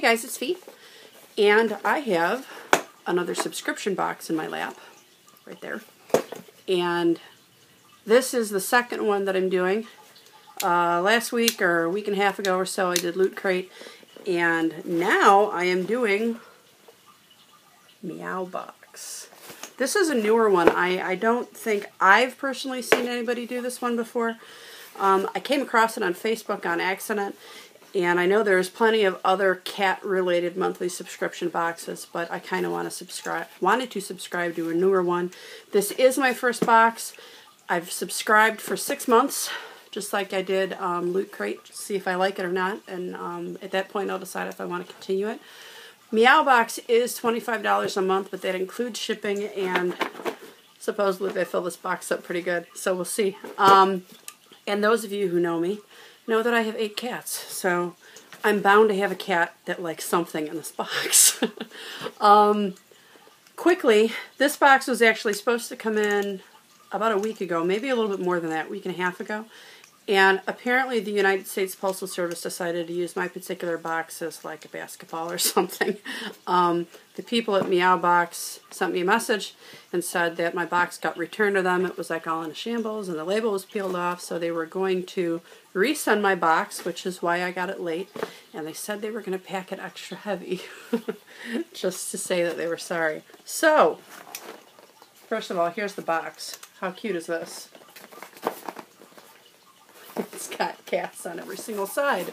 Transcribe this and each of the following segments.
Hey guys, it's Fe, and I have another subscription box in my lap, right there. And this is the second one that I'm doing. Uh, last week or a week and a half ago or so I did Loot Crate, and now I am doing Meow Box. This is a newer one. I, I don't think I've personally seen anybody do this one before. Um, I came across it on Facebook on accident, and I know there's plenty of other cat-related monthly subscription boxes, but I kind of want to subscribe, wanted to subscribe to a newer one. This is my first box. I've subscribed for six months, just like I did um, Loot Crate, see if I like it or not, and um, at that point I'll decide if I want to continue it. Meow Box is $25 a month, but that includes shipping, and supposedly they fill this box up pretty good, so we'll see. Um, and those of you who know me, know that I have eight cats. So I'm bound to have a cat that likes something in this box. um, quickly, this box was actually supposed to come in about a week ago, maybe a little bit more than that, week and a half ago. And apparently the United States Postal Service decided to use my particular box as like a basketball or something. Um, the people at Meow Box sent me a message and said that my box got returned to them. It was like all in a shambles and the label was peeled off, so they were going to resend my box, which is why I got it late. And they said they were going to pack it extra heavy, just to say that they were sorry. So, first of all, here's the box. How cute is this? It's got cats on every single side.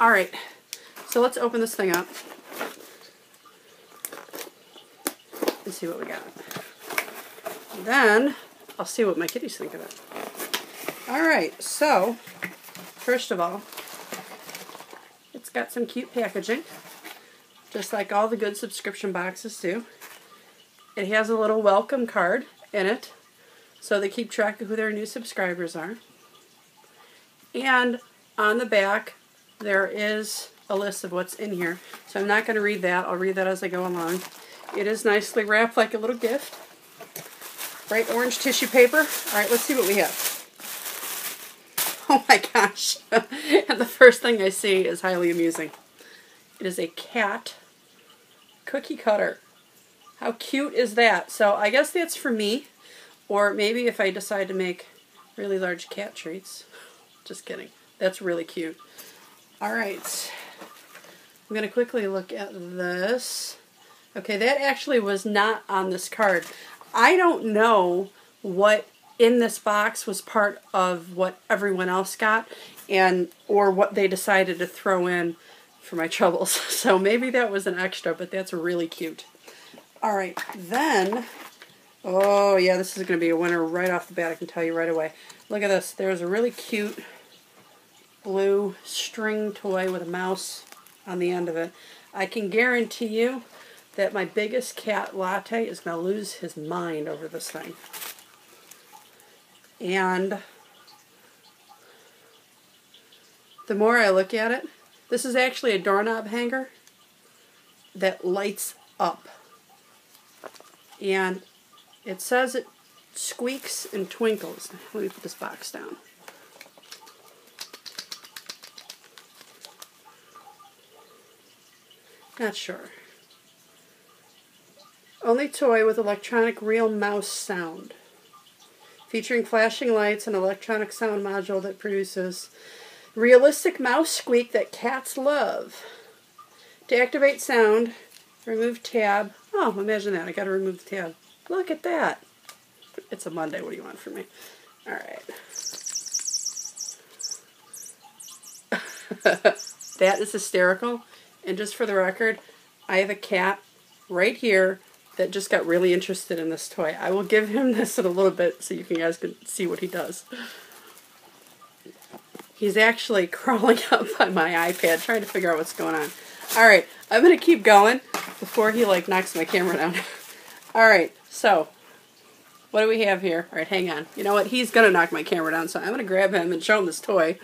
All right, so let's open this thing up and see what we got. Then I'll see what my kitties think of it. All right, so first of all, it's got some cute packaging, just like all the good subscription boxes do. It has a little welcome card in it, so they keep track of who their new subscribers are. And on the back, there is a list of what's in here. So I'm not going to read that. I'll read that as I go along. It is nicely wrapped like a little gift. Bright orange tissue paper. All right, let's see what we have. Oh my gosh. and the first thing I see is highly amusing. It is a cat cookie cutter. How cute is that? So I guess that's for me. Or maybe if I decide to make really large cat treats. Just kidding. That's really cute. All right. I'm going to quickly look at this. Okay, that actually was not on this card. I don't know what in this box was part of what everyone else got and or what they decided to throw in for my troubles. So maybe that was an extra, but that's really cute. All right, then, oh yeah, this is going to be a winner right off the bat, I can tell you right away. Look at this. There's a really cute blue string toy with a mouse on the end of it. I can guarantee you that my biggest cat, Latte, is going to lose his mind over this thing. And the more I look at it, this is actually a doorknob hanger that lights up. And it says it squeaks and twinkles. Let me put this box down. Not sure. Only toy with electronic real mouse sound. Featuring flashing lights and electronic sound module that produces realistic mouse squeak that cats love. To activate sound, remove tab. Oh, imagine that. I gotta remove the tab. Look at that. It's a Monday. What do you want from me? All right. that is hysterical. And just for the record, I have a cat right here that just got really interested in this toy. I will give him this in a little bit so you can guys can see what he does. He's actually crawling up on my iPad trying to figure out what's going on. Alright, I'm going to keep going before he like knocks my camera down. Alright, so what do we have here? Alright, hang on. You know what? He's going to knock my camera down, so I'm going to grab him and show him this toy.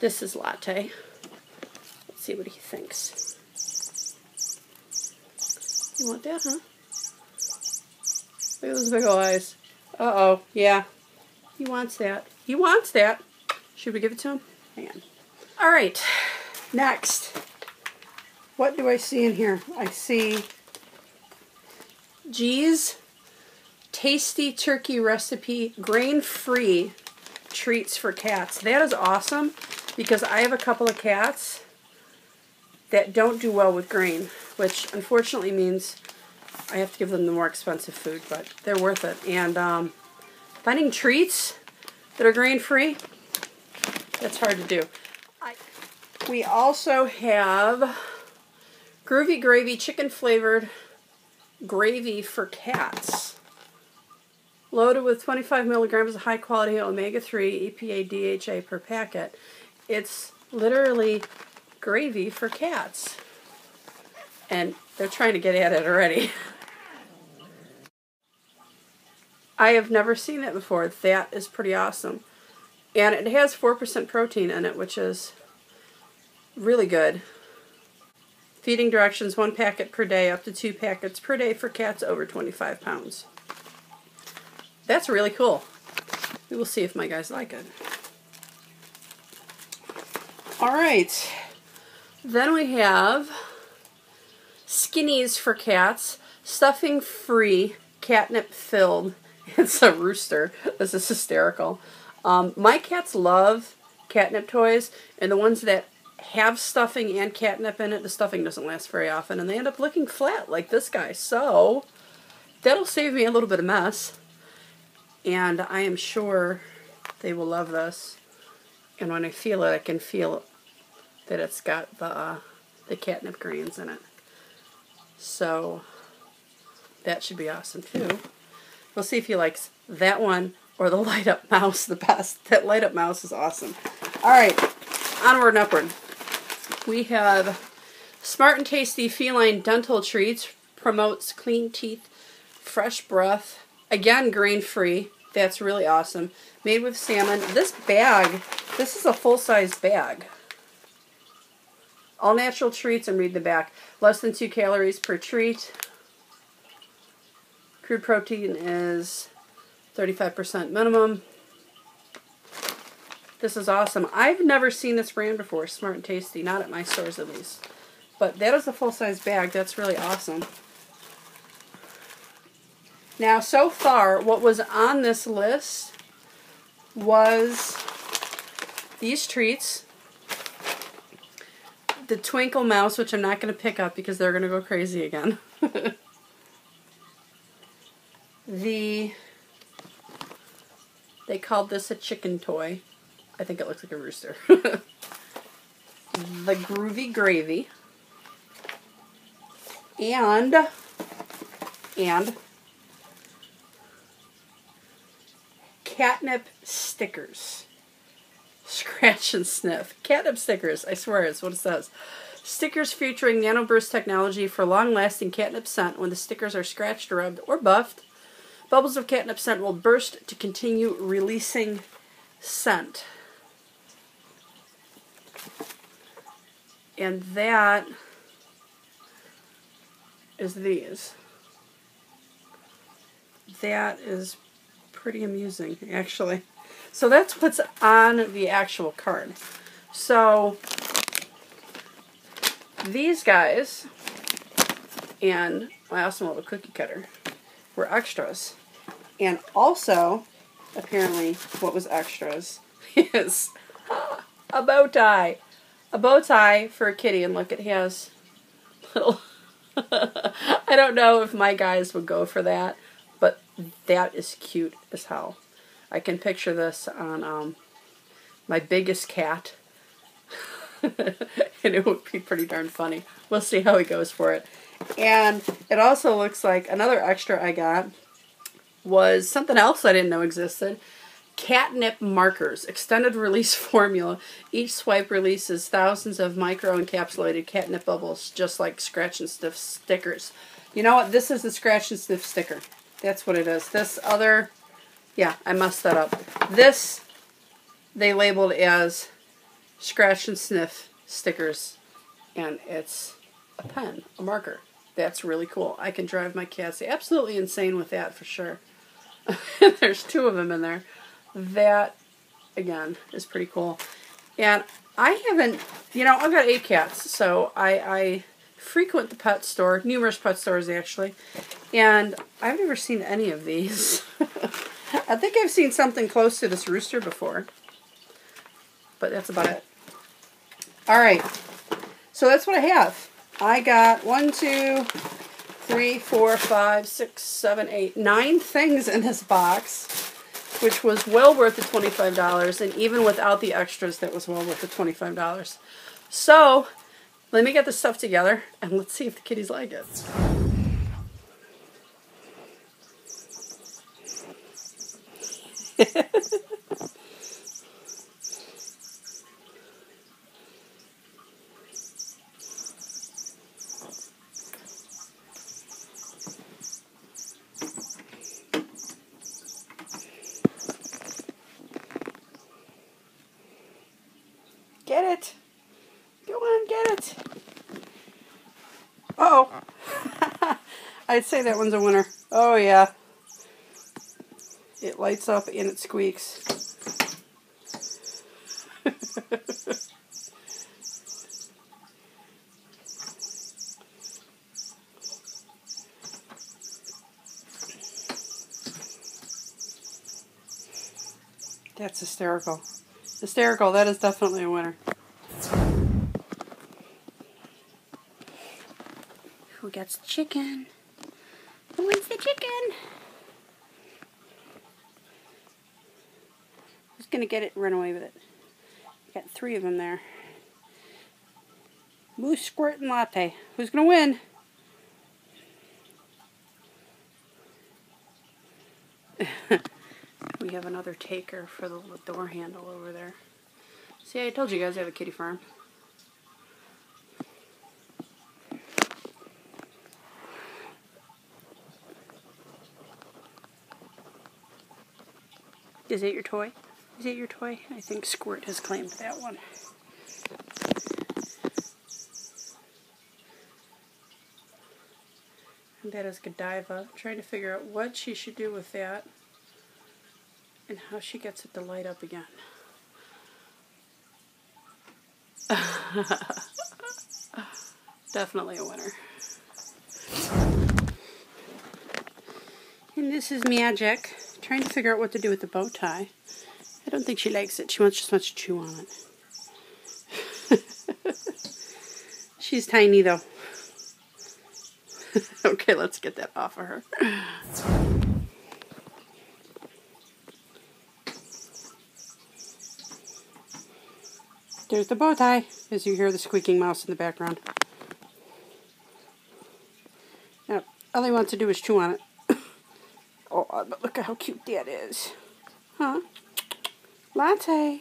This is Latte. Let's see what he thinks. You want that, huh? Look at those big eyes. Uh-oh. Yeah. He wants that. He wants that. Should we give it to him? Hang on. All right, next. What do I see in here? I see G's Tasty Turkey Recipe Grain-Free Treats for Cats. That is awesome because I have a couple of cats that don't do well with grain, which unfortunately means I have to give them the more expensive food, but they're worth it. And um, finding treats that are grain-free, that's hard to do. I, we also have Groovy Gravy chicken flavored gravy for cats. Loaded with 25 milligrams of high quality omega 3 EPA DHA per packet. It's literally gravy for cats. And they're trying to get at it already. I have never seen it before. That is pretty awesome. And it has 4% protein in it, which is really good. Feeding directions, one packet per day, up to two packets per day for cats over 25 pounds. That's really cool. We will see if my guys like it. All right. Then we have Skinneeez for cats, stuffing free, catnip filled. It's a rooster. This is hysterical. Um, my cats love catnip toys, and the ones that have stuffing and catnip in it, the stuffing doesn't last very often, and they end up looking flat like this guy. So that'll save me a little bit of mess, and I am sure they will love this. And when I feel it, I can feel that it's got the uh, the catnip grains in it. So that should be awesome too. We'll see if he likes that one or the light up mouse the best. That light up mouse is awesome. All right, onward and upward. We have Smart and Tasty Feline Dental Treats promotes clean teeth, fresh breath, again grain free. That's really awesome. Made with salmon. This bag, this is a full size bag. All natural treats and read the back. Less than two calories per treat. Crude protein is 35% minimum. This is awesome. I've never seen this brand before, Smart and Tasty, not at my stores at least. But that is a full-size bag. That's really awesome. Now, so far, what was on this list was these treats the Twinkle Mouse, which I'm not going to pick up because they're going to go crazy again. the they called this a chicken toy. I think it looks like a rooster. the Groovy Gravy. And and catnip stickers. Scratch and sniff. Catnip stickers. I swear it's what it says. Stickers featuring nanoburst technology for long-lasting catnip scent. When the stickers are scratched, rubbed, or buffed, bubbles of catnip scent will burst to continue releasing scent. And that is these. That is pretty amusing, actually. So that's what's on the actual card. So these guys, and I also have a cookie cutter, were extras. And also, apparently, what was extras is a bow tie. A bow tie for a kitty, and look, it has little. I don't know if my guys would go for that, but that is cute as hell. I can picture this on um, my biggest cat. and it would be pretty darn funny. We'll see how he goes for it. And it also looks like another extra I got was something else I didn't know existed. Catnip markers, extended release formula. Each swipe releases thousands of micro encapsulated catnip bubbles, just like scratch and sniff stickers. You know what? This is the scratch and sniff sticker. That's what it is. This other yeah, I messed that up. This they labeled as scratch and sniff stickers, and it's a pen, a marker. That's really cool. I can drive my cats absolutely insane with that for sure. There's two of them in there. That, again, is pretty cool. And I haven't, you know, I've got eight cats, so I, I frequent the pet store, numerous pet stores actually, and I've never seen any of these. I think I've seen something close to this rooster before, but that's about it. All right, so that's what I have. I got one, two, three, four, five, six, seven, eight, nine things in this box, which was well worth the $25, and even without the extras, that was well worth the $25. So, let me get this stuff together, and let's see if the kitties like it. Get it. Go on, get it. Uh oh. I'd say that one's a winner. Oh, yeah. Lights up and it squeaks. That's hysterical. Hysterical, that is definitely a winner. Who gets chicken? Who wins the chicken? Who's gonna get it and run away with it? Got three of them there. Moose, Squirt, and Latte. Who's gonna win? we have another taker for the door handle over there. See, I told you guys I have a kitty farm. Is it your toy? Is it your toy? I think Squirt has claimed that one. And that is Godiva. I'm trying to figure out what she should do with that and how she gets it to light up again. Definitely a winner. And this is Magic, trying to figure out what to do with the bow tie. I don't think she likes it. She wants just wants to chew on it. She's tiny though. okay, let's get that off of her. There's the bow tie, as you hear the squeaking mouse in the background. Now, all he wants to do is chew on it. oh, but look at how cute that is. Huh? Latte.